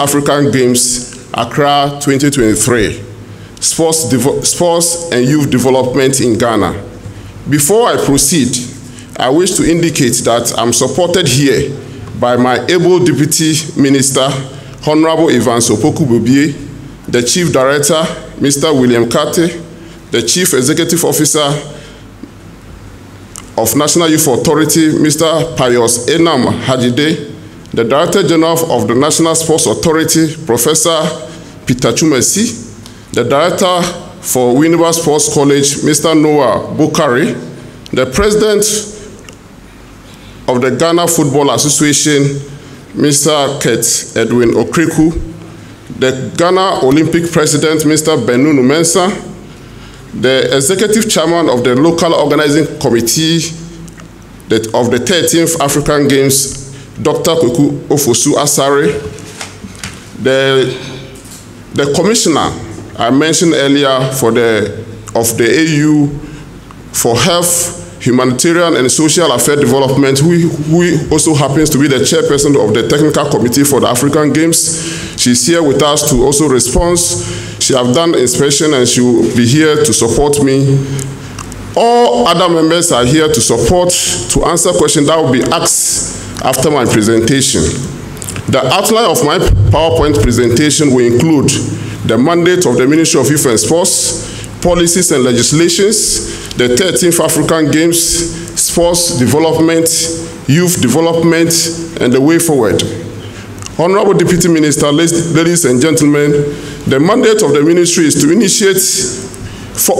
African Games, Accra 2023, sports, sports and youth development in Ghana. Before I proceed, I wish to indicate that I'm supported here by my able Deputy Minister, Honorable Evans Opoku the Chief Director, Mr. William Kate, the Chief Executive Officer of National Youth Authority, Mr. Pius Enam Hadzide, the Director General of the National Sports Authority, Professor Peter Twumasi, the Director for Winneba Sports College, Mr. Noah Bukari, the President of the Ghana Football Association, Mr. Kurt Edwin Okriku, the Ghana Olympic President, Mr. Benunu Mensah, the Executive Chairman of the Local Organizing Committee of the 13th African Games, Dr. Kweku Ofosu Asare, the, the Commissioner I mentioned earlier for the, of the AU for Health, Humanitarian and Social Affairs Development, who, who also happens to be the chairperson of the Technical Committee for the African Games. She's here with us to also respond. She have done inspection and she will be here to support me all other members are here to support, to answer questions that will be asked after my presentation. The outline of my PowerPoint presentation will include the mandate of the Ministry of Youth and Sports, policies and legislations, the 13th African Games, sports development, youth development, and the way forward. Honorable Deputy Minister, ladies and gentlemen, the mandate of the ministry is to initiate for,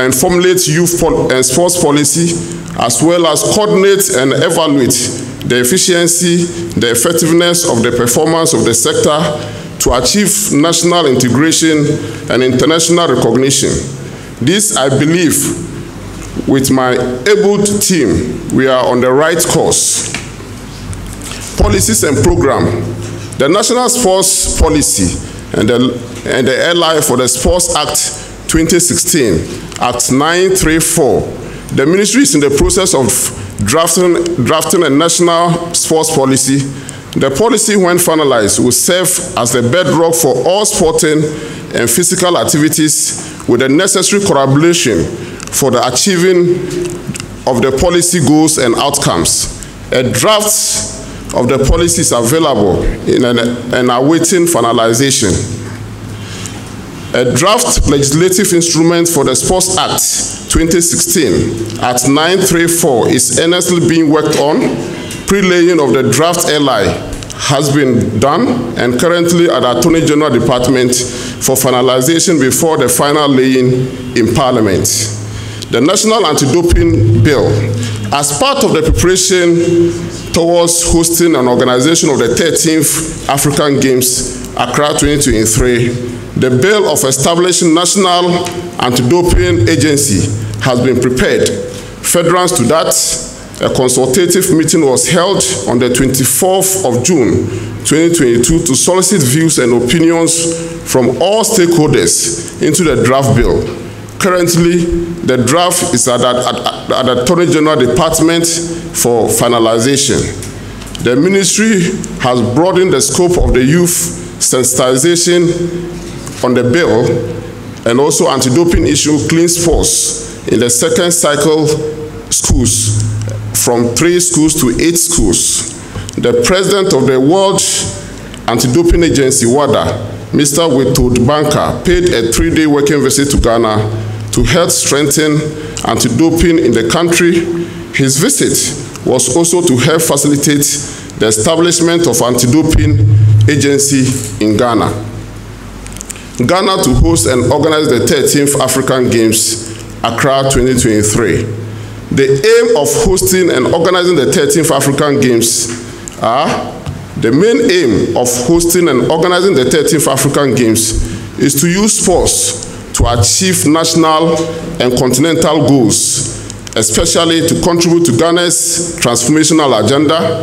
and formulate youth and sports policy, as well as coordinate and evaluate the efficiency, the effectiveness of the performance of the sector to achieve national integration and international recognition. This, I believe, with my able team, we are on the right course. Policies and program. The National Sports Policy and the, and the LI for the Sports Act 2016, Act 934. The ministry is in the process of drafting, drafting a national sports policy. The policy, when finalized, will serve as the bedrock for all sporting and physical activities with the necessary collaboration for the achieving of the policy goals and outcomes. A draft of the policy is available and awaiting finalization. A draft legislative instrument for the Sports Act 2016 at 934 is earnestly being worked on. Pre-laying of the draft LI has been done and currently at the Attorney General Department for finalization before the final laying in Parliament. The National Anti-Doping Bill, as part of the preparation towards hosting an organization of the 13th African Games, Accra 2023, the bill of establishing National Anti-Doping Agency has been prepared. Furtherance to that, a consultative meeting was held on the 24th of June 2022 to solicit views and opinions from all stakeholders into the draft bill. Currently, the draft is at, the Attorney General Department for finalization. The ministry has broadened the scope of the youth sensitization on the bill and also anti-doping issue clean sports in the second cycle schools from three schools to eight schools. The president of the World Anti-Doping Agency, WADA, Mr. Witold Banka, paid a three-day working visit to Ghana to help strengthen anti-doping in the country. His visit was also to help facilitate the establishment of anti-doping agency in Ghana. Ghana to host and organize the 13th African Games, Accra 2023. The aim of hosting and organizing the 13th African Games are the main aim of hosting and organizing the 13th African Games is to use force to achieve national and continental goals, especially to contribute to Ghana's transformational agenda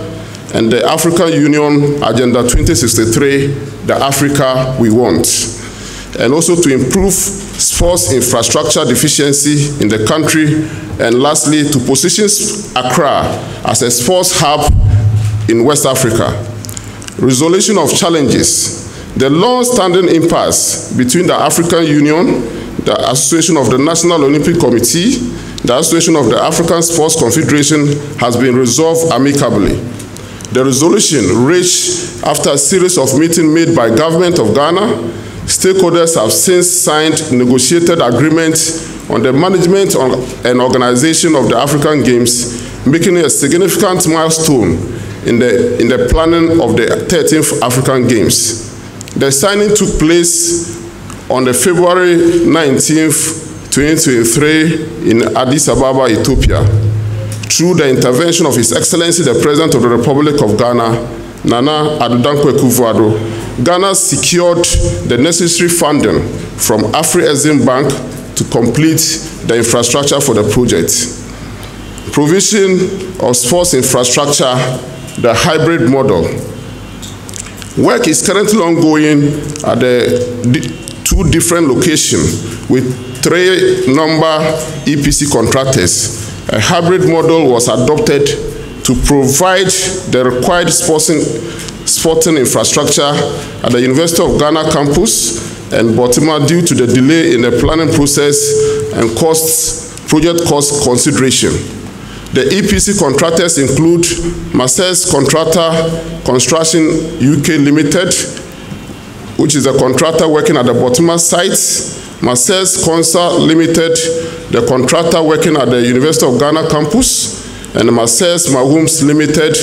and the African Union Agenda 2063, the Africa we want and also to improve sports infrastructure deficiency in the country, and lastly, to position Accra as a sports hub in West Africa. Resolution of challenges. The long-standing impasse between the African Union, the Association of the National Olympic Committee, the Association of the African Sports Confederation has been resolved amicably. The resolution reached after a series of meetings made by the government of Ghana, stakeholders have since signed negotiated agreements on the management and organization of the African Games, making a significant milestone in the, in the planning of the 13th African Games. The signing took place on the February 19th, 2023 in Addis Ababa, Ethiopia, through the intervention of His Excellency the President of the Republic of Ghana, Nana Addo Dankwa Ghana secured the necessary funding from Afrexim Bank to complete the infrastructure for the project. Provision of sports infrastructure, the hybrid model. Work is currently ongoing at the two different locations with three number EPC contractors. A hybrid model was adopted to provide the required sporting, sporting infrastructure at the University of Ghana campus and Borteyman due to the delay in the planning process and costs, project cost consideration. The EPC contractors include Marseilles Contracta Construction UK Limited, which is a contractor working at the Borteyman site, Marseilles Consar Limited, the contractor working at the University of Ghana campus, and Marseilles Mahomes Limited,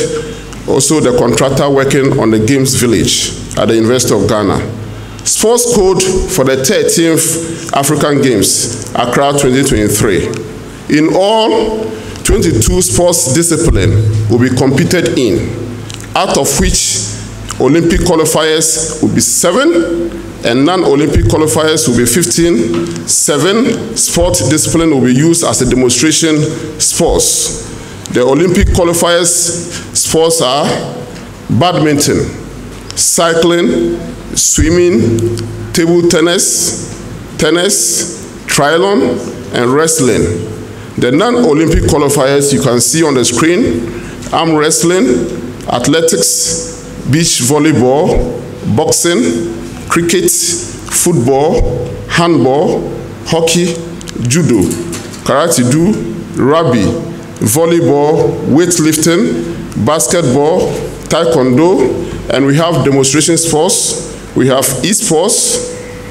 also the contractor working on the Games Village at the University of Ghana. Sports code for the 13th African Games, Accra 2023. In all, 22 sports disciplines will be competed in, out of which Olympic qualifiers will be seven, and non-Olympic qualifiers will be 15. Seven sport discipline will be used as a demonstration sports. The Olympic qualifiers sports are badminton, cycling, swimming, table tennis, tennis, triathlon, and wrestling. The non-Olympic qualifiers you can see on the screen, arm wrestling, athletics, beach volleyball, boxing, cricket, football, handball, hockey, judo, karate-do, rugby, volleyball, weightlifting, basketball, taekwondo, and we have demonstration sports, we have esports,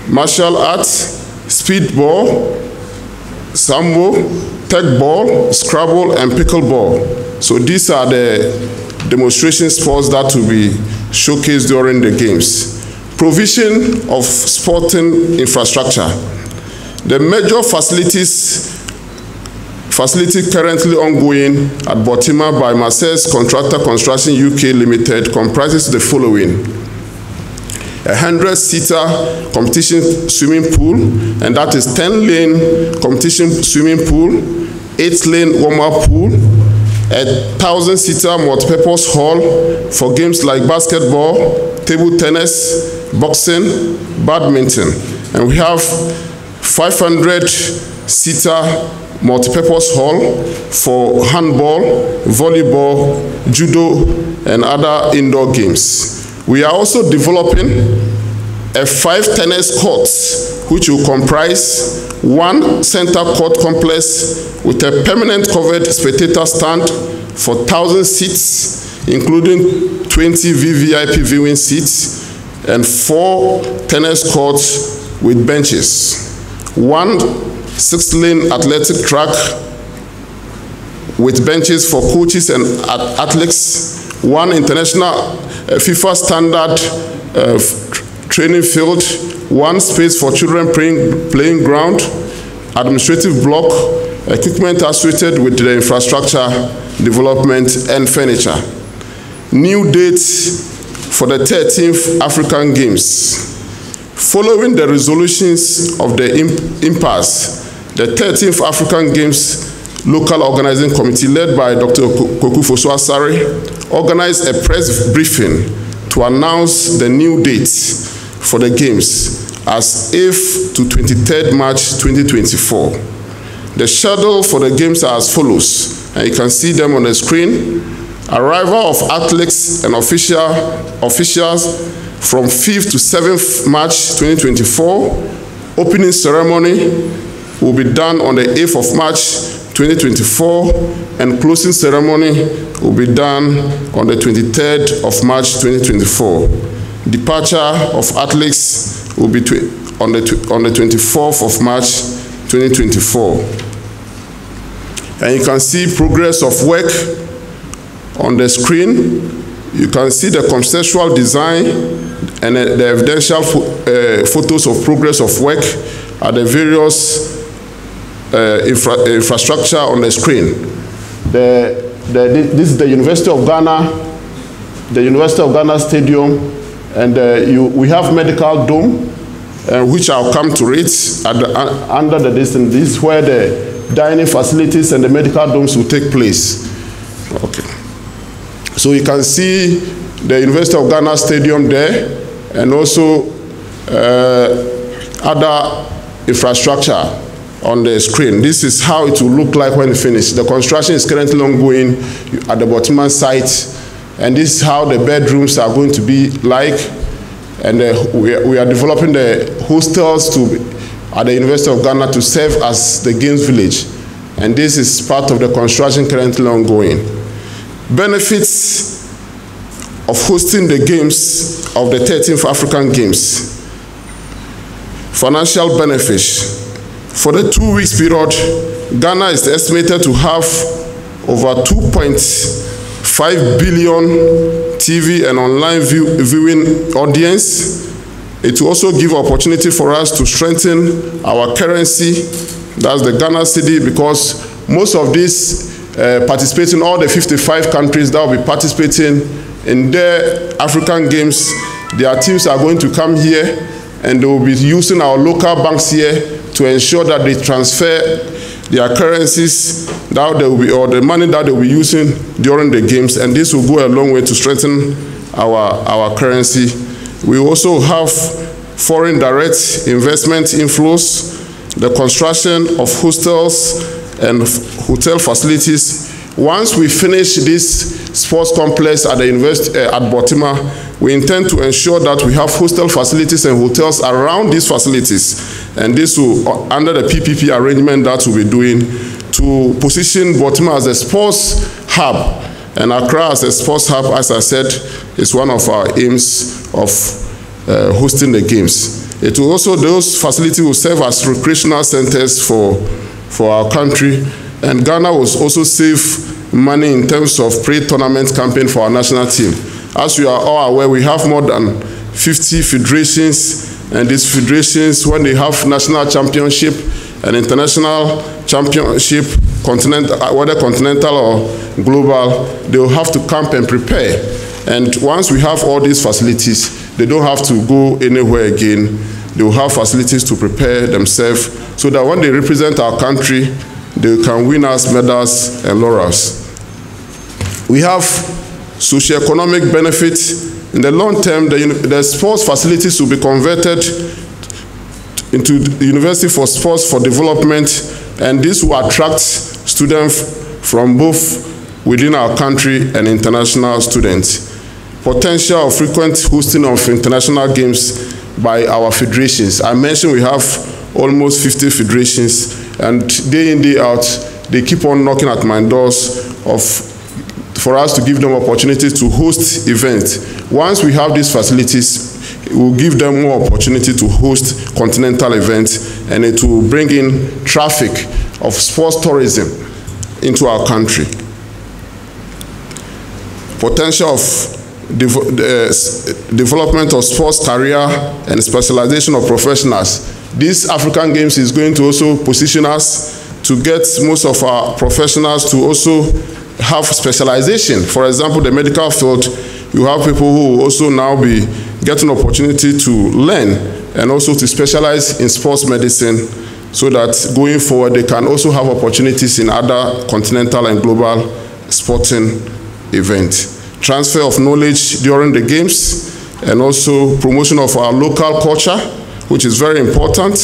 martial arts, speedball, sambo, teqball, scrabble, and pickleball. So these are the demonstration sports that will be showcased during the games. Provision of sporting infrastructure. The major facilities facility currently ongoing at Borteyman by Marseilles Contracta Construction UK Limited comprises the following a 100 seater competition swimming pool, and that is 10 lane competition swimming pool, 8 lane warm up pool, a 1000 seater multi-purpose hall for games like basketball, table tennis, boxing, badminton. And we have 500 seater multi-purpose hall for handball, volleyball, judo, and other indoor games. We are also developing a five tennis courts, which will comprise one center court complex with a permanent covered spectator stand for 1,000 seats, including 20 VVIP viewing seats, and four tennis courts with benches. One six-lane athletic track with benches for coaches and athletes, one international uh, FIFA standard uh, training field, one space for children playing, playing ground, administrative block, equipment associated with the infrastructure development and furniture. New dates for the 13th African Games. Following the resolutions of the impasse, the 13th African Games local organizing committee led by Dr. Kwaku Fosu Asare organized a press briefing to announce the new dates for the games as if to 23rd March 2024. The schedule for the games are as follows, and you can see them on the screen. Arrival of athletes and official, officials from 5th to 7th March 2024. Opening ceremony will be done on the 8th of March 2024 and closing ceremony will be done on the 23rd of March 2024. Departure of athletes will be on the, on the 24th of March 2024. And you can see progress of work on the screen. You can see the conceptual design and the evidential uh, photos of progress of work at the various infra infrastructure on the screen. The, the, this is the University of Ghana, the University of Ghana Stadium, and uh, you, we have Medical Dome, uh, which I'll come to it the, uh, under the distance. This is where the dining facilities and the medical domes will take place. Okay. So you can see the University of Ghana Stadium there, and also uh, other infrastructure on the screen. This is how it will look like when finished. The construction is currently ongoing at the Borteyman site, and this is how the bedrooms are going to be like. And uh, we, are, we are developing the hostels to, at the University of Ghana to serve as the Games Village. And this is part of the construction currently ongoing. Benefits of hosting the games of the 13th African Games. Financial benefits for the two weeks period, Ghana is estimated to have over 2.5 billion TV and online view, viewing audience. It will also give opportunity for us to strengthen our currency, that's the Ghana cedi, because most of these uh, participating, all the 55 countries that will be participating in the African Games, their teams are going to come here and they will be using our local banks here to ensure that they transfer their currencies that they will be, or the money that they will be using during the games, and this will go a long way to strengthen our, our currency. We also have foreign direct investment inflows, the construction of hostels and hotel facilities. Once we finish this sports complex at the university uh, at Borteyman, we intend to ensure that we have hostel facilities and hotels around these facilities. And this will, uh, under the PPP arrangement that we'll be doing, to position Borteyman as a sports hub. And Accra as a sports hub, as I said, is one of our aims of uh, hosting the games. It will also, those facilities will serve as recreational centers for, for our country. And Ghana will also save money in terms of pre-tournament campaign for our national team. As you are all aware, we have more than 50 federations, and these federations, when they have national championship and international championship, continent, uh, whether continental or global, they will have to camp and prepare. And once we have all these facilities, they don't have to go anywhere again. They will have facilities to prepare themselves so that when they represent our country, they can win us medals and laurels. We have socio-economic benefits. In the long term, the, the sports facilities will be converted into the University for Sports for Development, and this will attract students from both within our country and international students. Potential of frequent hosting of international games by our federations. I mentioned we have almost 50 federations, and day in, day out, they keep on knocking at my doors of for us to give them opportunities to host events. Once we have these facilities, it will give them more opportunity to host continental events and it will bring in traffic of sports tourism into our country. Potential of uh, development of sports career and specialization of professionals. This African Games is going to also position us to get most of our professionals to also have specialization. For example, the medical field, you have people who also now be getting opportunity to learn and also to specialize in sports medicine so that going forward they can also have opportunities in other continental and global sporting events. Transfer of knowledge during the games and also promotion of our local culture, which is very important.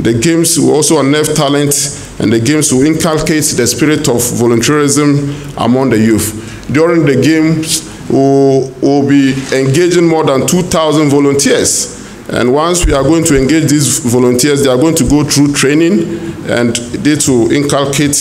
The games will also unearth talent and the games will inculcate the spirit of volunteerism among the youth. During the games, will, will be engaging more than 2,000 volunteers. And once we are going to engage these volunteers, they are going to go through training and they to inculcate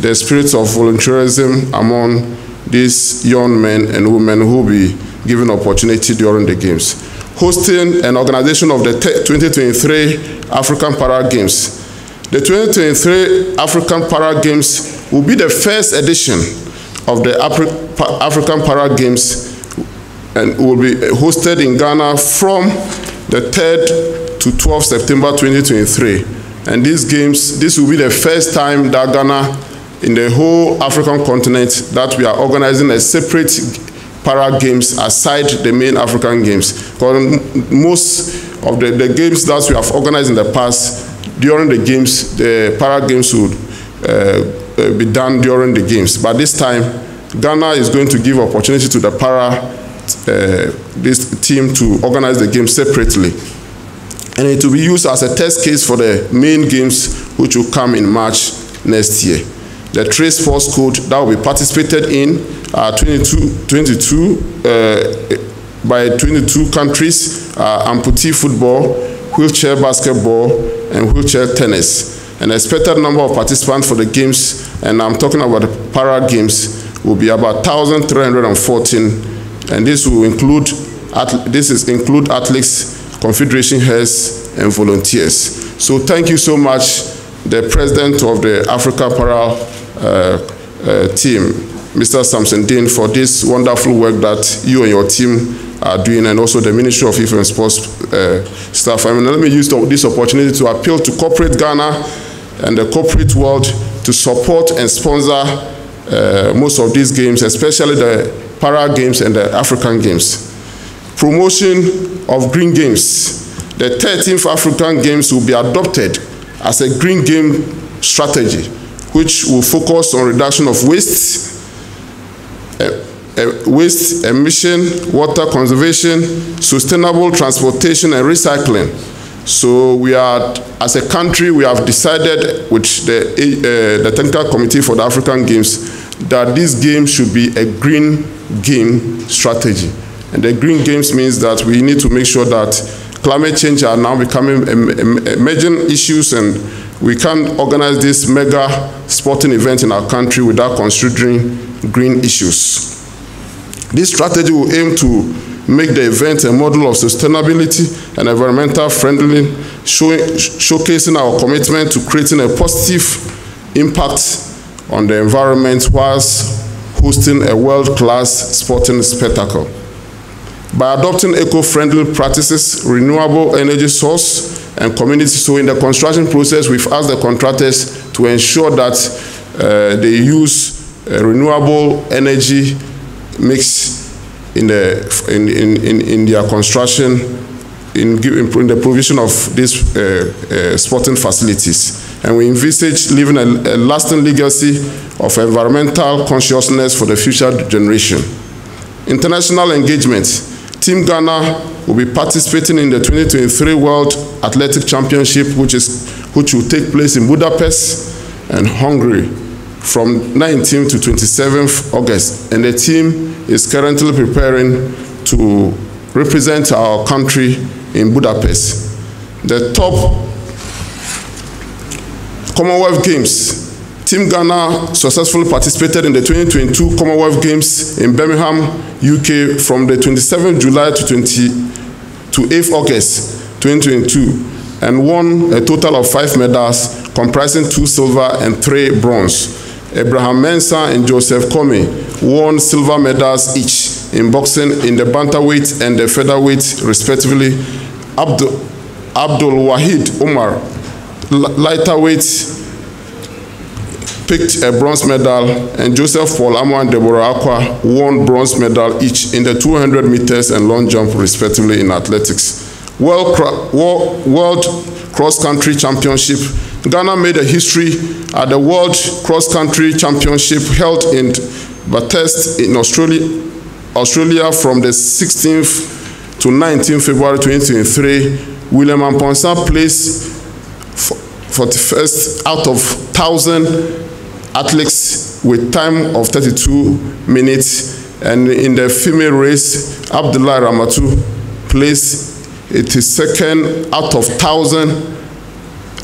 the spirit of volunteerism among these young men and women who will be given opportunity during the games. Hosting an organization of the 2023 African Para Games. The 2023 African Para Games will be the first edition of the Afri African Para Games and will be hosted in Ghana from the 3rd to 12th September 2023. And these games, this will be the first time that Ghana in the whole African continent that we are organizing a separate para games aside the main African games. Because most of the, the games that we have organized in the past, during the games, the para games would uh, uh, be done during the games. But this time, Ghana is going to give opportunity to the para uh, this team to organize the game separately. And it will be used as a test case for the main games which will come in March next year. The Trace Force Code that will be participated in uh, 22, 22 uh, by 22 countries, uh, amputee football, wheelchair basketball, and wheelchair tennis. An expected number of participants for the games, and I'm talking about the para games, will be about 1,314, and this will include this is include athletes, confederation heads, and volunteers. So thank you so much, the president of the Africa Para uh, uh, team, Mr. Samson Deen, for this wonderful work that you and your team are doing, and also the Ministry of Youth and Sports uh, staff. I mean, let me use this opportunity to appeal to corporate Ghana and the corporate world to support and sponsor uh, most of these games, especially the para games and the African games. Promotion of green games. The 13th African Games will be adopted as a green game strategy, which will focus on reduction of waste, uh, uh, waste emission, water conservation, sustainable transportation and recycling. So we are, as a country, we have decided with the, uh, the Technical Committee for the African Games that this game should be a green game strategy. And the green games means that we need to make sure that climate change are now becoming emerging issues and we can't organize this mega sporting event in our country without considering green issues. This strategy will aim to make the event a model of sustainability and environmental friendly, showing, showcasing our commitment to creating a positive impact on the environment whilst hosting a world-class sporting spectacle. By adopting eco-friendly practices, renewable energy source, and community, so in the construction process, we've asked the contractors to ensure that uh, they use uh, renewable energy mix in, the, in, in, in, their construction, in, in, the provision of these uh, uh sporting facilities and we envisage leaving a, a lasting legacy of environmental consciousness for the future generation. International engagement. Team Ghana will be participating in the 2023 World Athletic Championship, which, is, which will take place in Budapest and Hungary from 19th to 27th August. And the team is currently preparing to represent our country in Budapest. The top Commonwealth Games. Team Ghana successfully participated in the 2022 Commonwealth Games in Birmingham, UK from the 27th July to 20 to 8th August 2022 and won a total of five medals comprising two silver and three bronze. Abraham Mensah and Joseph Commey won silver medals each in boxing in the bantamweight and the featherweight respectively. Abdul, Abdul Wahid Umar lighter weight picked a bronze medal, and Joseph Paul Amoah and Deborah Acquah won bronze medal each in the 200 meters and long jump, respectively, in athletics. World, World Cross Country Championship. Ghana made a history at the World Cross Country Championship held in Bathurst in Australia, Australia from the 16th to 19th February 2023. William Amponsah placed 41st out of 1,000 athletes with time of 32 minutes And in the female race, Abdullah Ramatu placed 82nd out of 1,000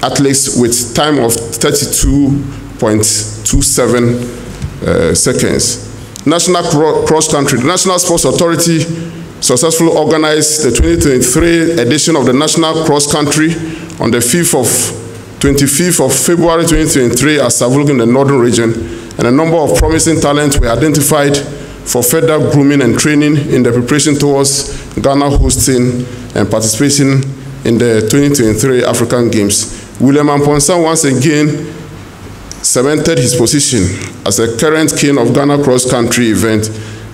athletes with time of 32.27 uh, seconds. National Cross Country, the National Sports Authority successfully organized the 2023 edition of the National Cross Country on the 5th of 25th of February 2023 at Savelugu in the Northern Region, and a number of promising talents were identified for further grooming and training in the preparation towards Ghana hosting and participating in the 2023 African Games. William Amponsah once again cemented his position as the current king of Ghana cross country event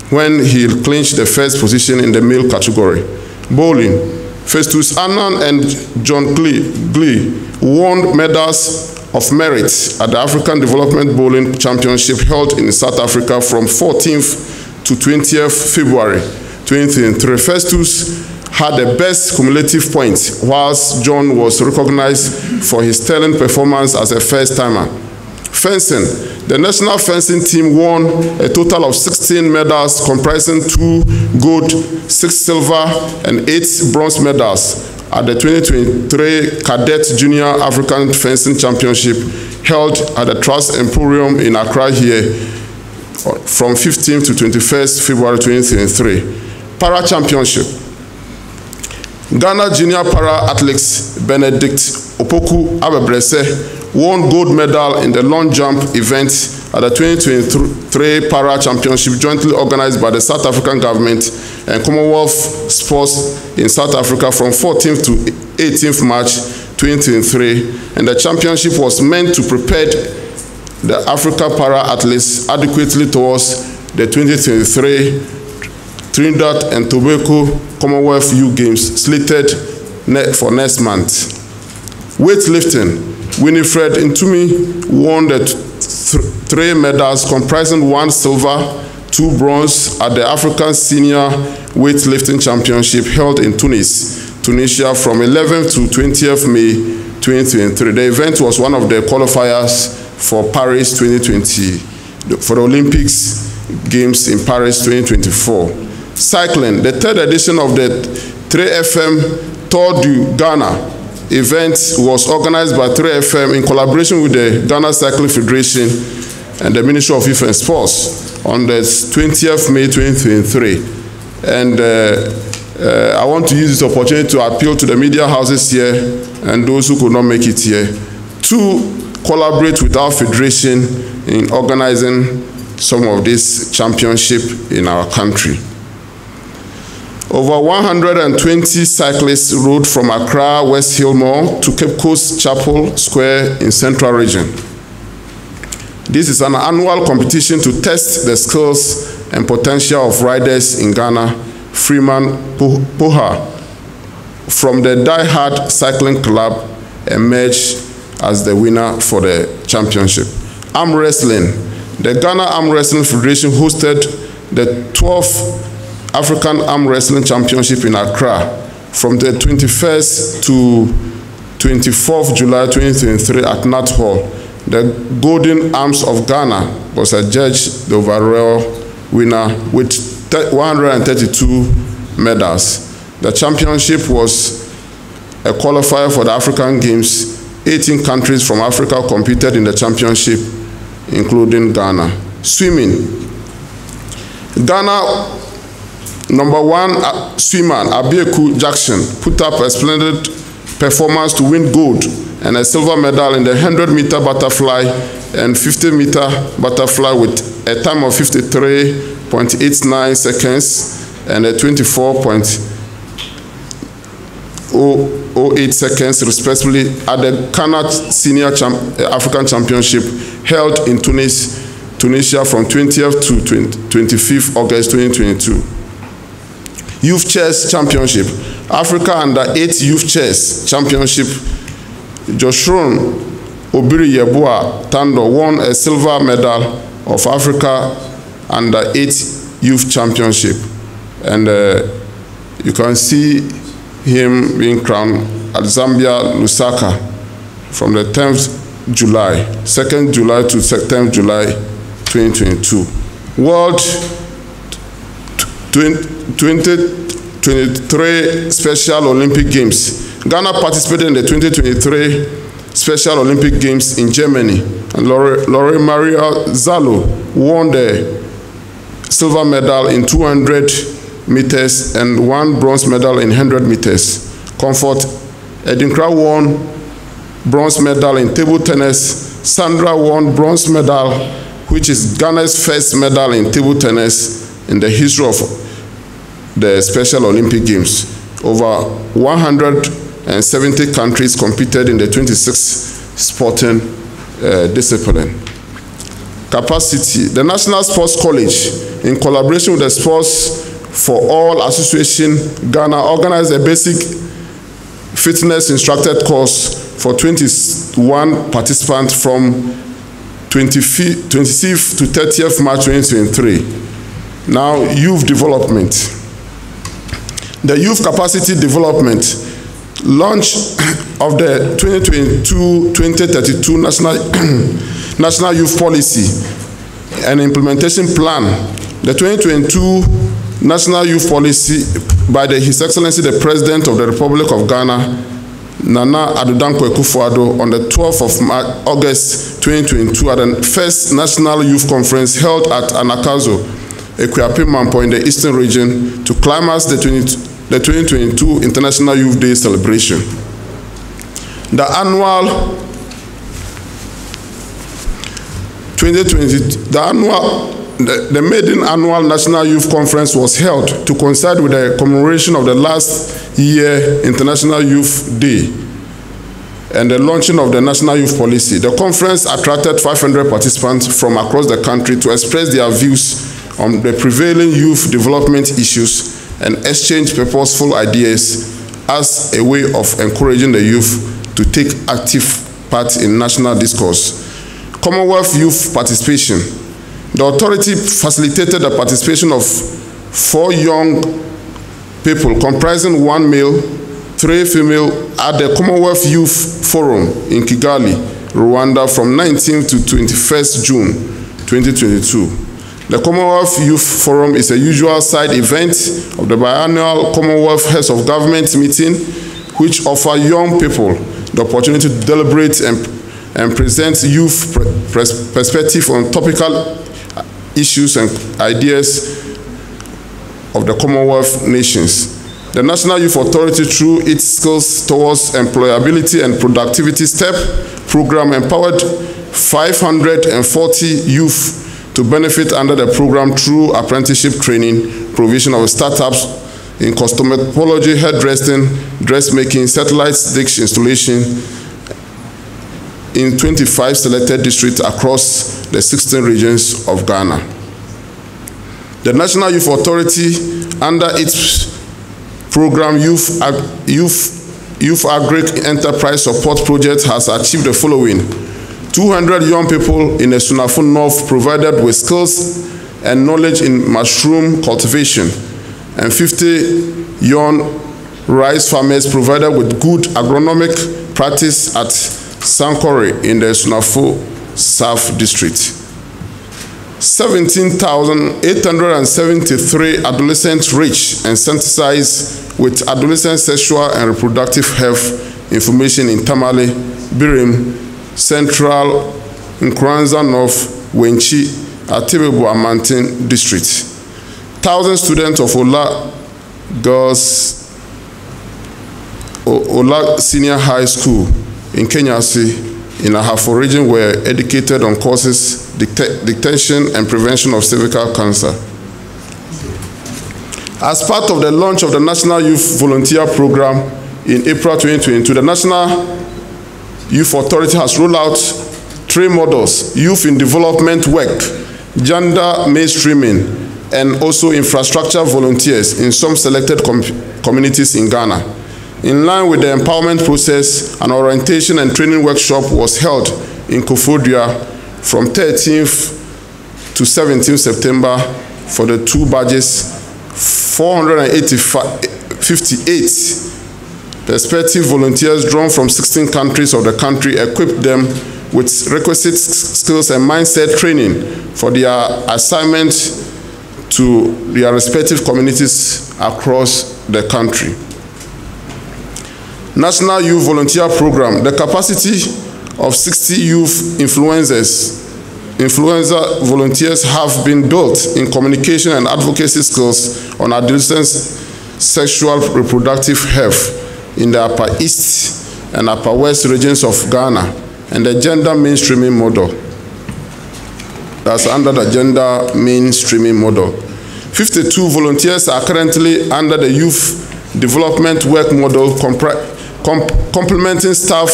when he clinched the first position in the male category. Bowling, Festus Annan and John Glee, won medals of merit at the African Development Bowling Championship held in South Africa from 14th to 20th February 2023. Festus had the best cumulative points, whilst John was recognized for his sterling performance as a first-timer. Fencing. The national fencing team won a total of 16 medals comprising two gold, six silver, and eight bronze medals at the 2023 Cadet Junior African Fencing Championship held at the Trust Emporium in Accra here uh, from 15th to 21st February 2023. Para Championship. Ghana Junior Para Athletes Benedict Opoku Abebrese won gold medal in the long jump event at the 2023 Para Championship jointly organized by the South African government and Commonwealth Sports in South Africa from 14th to 18th March 2023 and the championship was meant to prepare the Africa para athletes adequately towards the 2023 Trinidad and Tobago Commonwealth Youth Games slated for next month. Weightlifting Winifred Ntumi won the th three medals comprising one silver, two bronze at the African Senior Weightlifting Championship held in Tunis, Tunisia from 11th to 20th May 2023. The event was one of the qualifiers for Paris 2020, for the Olympics Games in Paris 2024. Cycling, the third edition of the 3FM Tour du Ghana event was organized by 3FM in collaboration with the Ghana Cycling Federation and the Ministry of Youth and Sports on the 20th May 2023. And uh, uh, I want to use this opportunity to appeal to the media houses here and those who could not make it here to collaborate with our federation in organizing some of this championship in our country. Over 120 cyclists rode from Accra West Hill Mall to Cape Coast Chapel Square in Central Region. This is an annual competition to test the skills and potential of riders in Ghana. Freeman Poha from the Die Hard Cycling Club emerged as the winner for the championship. Arm wrestling. The Ghana Arm Wrestling Federation hosted the 12th African Arm Wrestling Championship in Accra from the 21st to 24th July 2023 at Nat Hall. The Golden Arms of Ghana was adjudged the overall winner with 132 medals. The championship was a qualifier for the African Games. 18 countries from Africa competed in the championship, including Ghana. Swimming. Ghana Number one uh, swimmer, Abeiku Jackson, put up a splendid performance to win gold and a silver medal in the 100 meter butterfly and 50 meter butterfly with a time of 53.89 seconds and a 24.08 seconds respectively at the Kanat Senior Cham African Championship held in Tunis, Tunisia from 20th to 20, 25th August 2022. Youth Chess Championship, Africa Under 8 Youth Chess Championship, Joshron Obiri Yeboah Tando won a silver medal of Africa Under 8 Youth Championship. And uh, you can see him being crowned at Zambia, Lusaka from the 10th July, 2nd July to 10th July 2022. World 2023 Special Olympic Games. Ghana participated in the 2023 Special Olympic Games in Germany, and Lore, Maria Zalo won the silver medal in 200 meters and one bronze medal in 100 meters. Comfort Edinkra won bronze medal in table tennis. Sandra won bronze medal, which is Ghana's first medal in table tennis in the history of the Special Olympic Games. Over 170 countries competed in the 26 sporting uh, discipline. Capacity. The National Sports College, in collaboration with the Sports for All Association Ghana, organized a basic fitness instructed course for 21 participants from 25th to 30th March 2023. Now, youth development. The youth capacity development launch of the 2022-2032 National, National Youth Policy and Implementation Plan. The 2022 National Youth Policy by the, His Excellency the President of the Republic of Ghana, Nana Addo Dankwa Akufo-Addo, on the 12th of August 2022 at the first National Youth Conference held at Anagkazo, Akuapem Mampong in the Eastern Region to climax the, 20, the 2022 International Youth Day celebration. The annual 2020, the annual the, maiden annual National Youth Conference was held to coincide with the commemoration of the last year International Youth Day and the launching of the National Youth Policy. The conference attracted 500 participants from across the country to express their views on the prevailing youth development issues and exchange purposeful ideas as a way of encouraging the youth to take active part in national discourse. Commonwealth Youth Participation the authority facilitated the participation of four young people comprising one male, three female at the Commonwealth Youth Forum in Kigali, Rwanda from 19th to 21st June 2022. The Commonwealth Youth Forum is a usual side event of the biannual Commonwealth Heads of Government meeting which offer young people the opportunity to deliberate and, and present youth perspective on topical issues and ideas of the Commonwealth nations. The National Youth Authority, through its skills towards employability and productivity STEP program, empowered 540 youth to benefit under the program through apprenticeship training, provision of startups in cosmetology, hairdressing, dressmaking, satellite dish installation in 25 selected districts across the 16 regions of Ghana. The National Youth Authority, under its program Youth, Ag Youth, Youth Agri Enterprise Support Project, has achieved the following. 200 young people in the Sunafun North provided with skills and knowledge in mushroom cultivation, and 50 young rice farmers provided with good agronomic practice at Sankore in the Sunafo South District. 17,873 adolescents reached and sensitized with adolescent sexual and reproductive health information in Tamale, Birim, Central, Nkranza North, Wenchi, Atebebu, Amantin District. Thousand students of Ola Girls Ola Senior High School in Kenyasi in Ahafo region were educated on causes, detection and prevention of cervical cancer. As part of the launch of the National Youth Volunteer Program in April 2022, the National Youth Authority has rolled out three models, youth in development work, gender mainstreaming, and also infrastructure volunteers in some selected com communities in Ghana. In line with the empowerment process, an orientation and training workshop was held in Koforidua from 13th to 17th September for the two badges, 458 prospective volunteers drawn from 16 countries of the country equipped them with requisite skills and mindset training for their assignment to their respective communities across the country. National Youth Volunteer Program, the capacity of 60 youth influencers, influencer volunteers have been built in communication and advocacy skills on adolescents' sexual reproductive health in the Upper East and Upper West regions of Ghana and the gender mainstreaming model. That's under the gender mainstreaming model. 52 volunteers are currently under the youth development work model comp complementing staff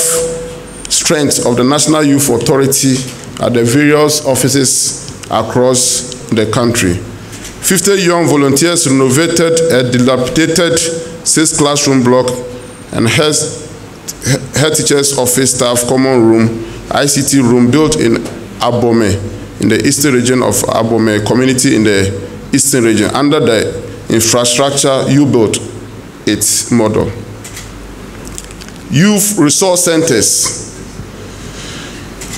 strength of the National Youth Authority at the various offices across the country. 50 young volunteers renovated a dilapidated six classroom block and head teacher's office staff common room, ICT room built in Abome, in the eastern region of Abome community in the eastern region under the infrastructure you built its model. Youth resource centers.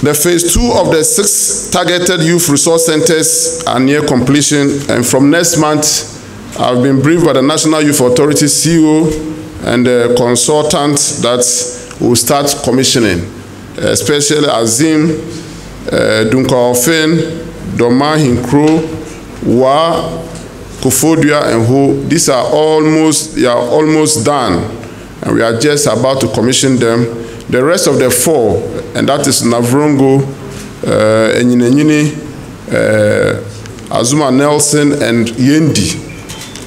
The phase two of the six targeted youth resource centers are near completion, and from next month, I've been briefed by the National Youth Authority CEO and the consultant that will start commissioning, especially Azim, uh, Dunkaofen, Doma Hinkro, Wa, Kofodua, and Ho. These are almost, they are almost done, and we are just about to commission them. The rest of the four, and that is Navrongo, uh, Enyinanyini, uh, Azuma Nelson, and Yendi.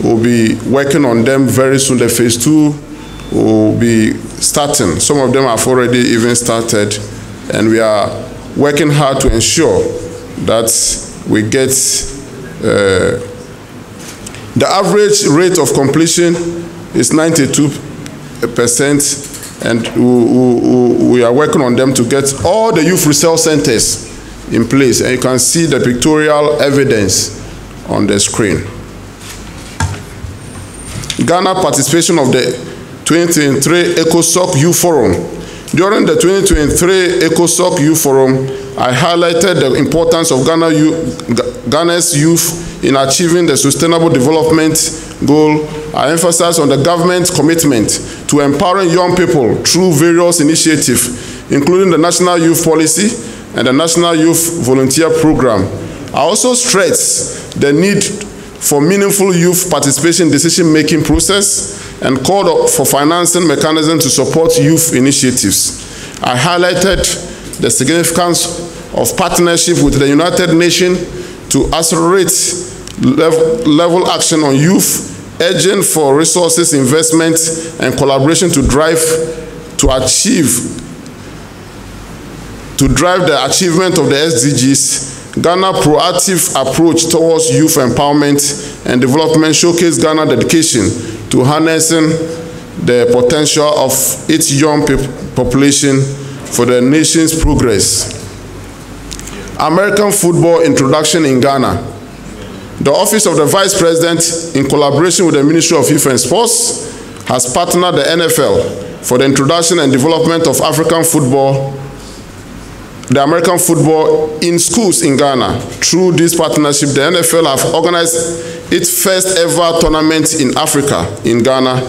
We'll be working on them very soon. The phase two will be starting. Some of them have already even started, and we are working hard to ensure that we get uh, the average rate of completion is 92 percent, and we, are working on them to get all the youth resource centers in place. And you can see the pictorial evidence on the screen. Ghana participation of the 2023 ECOSOC Youth Forum. During the 2023 ECOSOC Youth Forum, I highlighted the importance of Ghana youth, Ghana's youth in achieving the Sustainable Development Goal. I emphasized on the government's commitment to empowering young people through various initiatives, including the National Youth Policy and the National Youth Volunteer Program. I also stressed the need for meaningful youth participation in decision-making process and called for financing mechanisms to support youth initiatives. I highlighted the significance of partnership with the United Nations to accelerate level, level action on youth, urging for resources, investment, and collaboration to drive to achieve to drive the achievement of the SDGs Ghana proactive approach towards youth empowerment and development showcase Ghana dedication to harnessing the potential of its young population for the nation's progress. American football introduction in Ghana. The Office of the Vice President, in collaboration with the Ministry of Youth and Sports, has partnered the NFL for the introduction and development of African football the American football in schools in Ghana. Through this partnership, the NFL have organized its first ever tournament in Africa, in Ghana,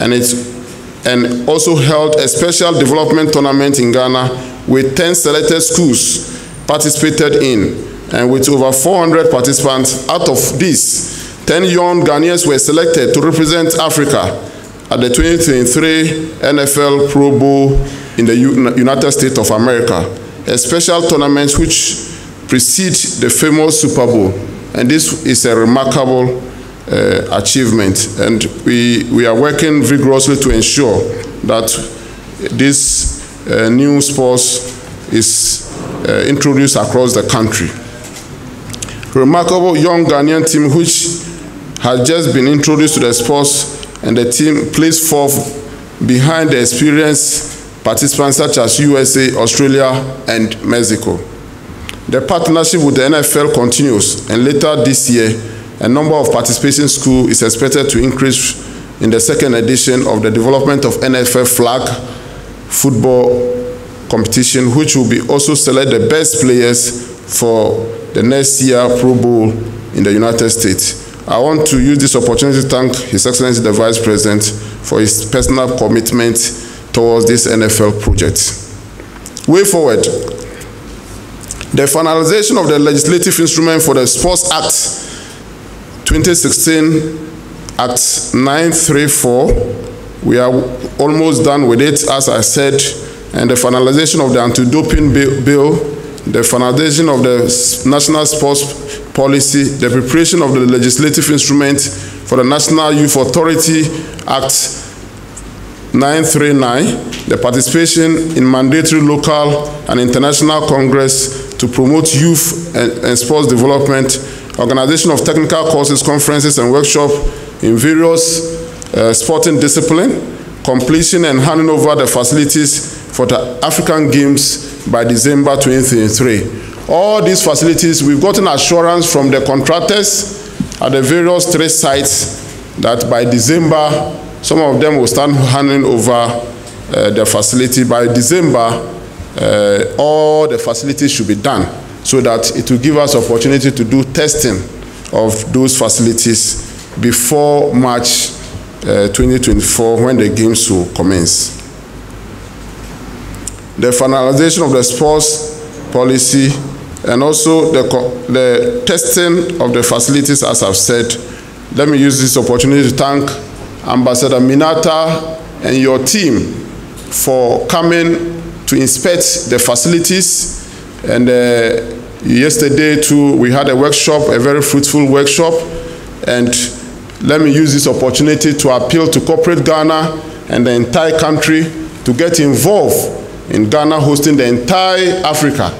and it's and also held a special development tournament in Ghana with 10 selected schools participated in and with over 400 participants. Out of this, 10 young Ghanaians were selected to represent Africa at the 2023 NFL Pro Bowl in the United States of America a special tournament which precedes the famous Super Bowl. And this is a remarkable uh, achievement. And we, we are working vigorously to ensure that this uh, new sports is uh, introduced across the country. Remarkable young Ghanaian team which has just been introduced to the sports and the team plays fourth behind the experienced participants such as USA, Australia, and Mexico. The partnership with the NFL continues, and later this year, a number of participating schools is expected to increase in the second edition of the development of NFL flag football competition, which will be also select the best players for the next year Pro Bowl in the United States. I want to use this opportunity to thank His Excellency the Vice President for his personal commitment towards this NFL project. Way forward, the finalization of the legislative instrument for the Sports Act 2016, Act 934, we are almost done with it, as I said, and the finalization of the anti-doping bill, the finalization of the national sports policy, the preparation of the legislative instrument for the National Youth Authority Act 939, the participation in mandatory local and international congress to promote youth and, and sports development, organization of technical courses, conferences, and workshops in various uh, sporting discipline, completion and handing over the facilities for the African Games by December 2023. All these facilities, we've gotten assurance from the contractors at the various three sites that by December, some of them will start handing over uh, the facility. By December, uh, all the facilities should be done so that it will give us opportunity to do testing of those facilities before March uh, 2024 when the games will commence. The finalization of the sports policy and also the, the testing of the facilities as I've said. Let me use this opportunity to thank Ambassador Minata and your team for coming to inspect the facilities. And uh, yesterday too, we had a workshop, a very fruitful workshop. And let me use this opportunity to appeal to corporate Ghana and the entire country to get involved in Ghana hosting the entire Africa.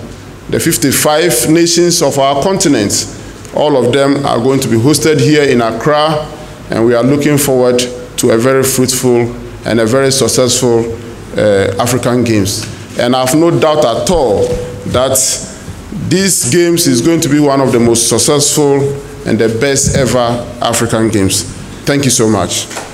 The 55 nations of our continent, all of them are going to be hosted here in Accra, and we are looking forward to a very fruitful and a very successful uh, African Games. And I have no doubt at all that these games is going to be one of the most successful and the best ever African Games. Thank you so much.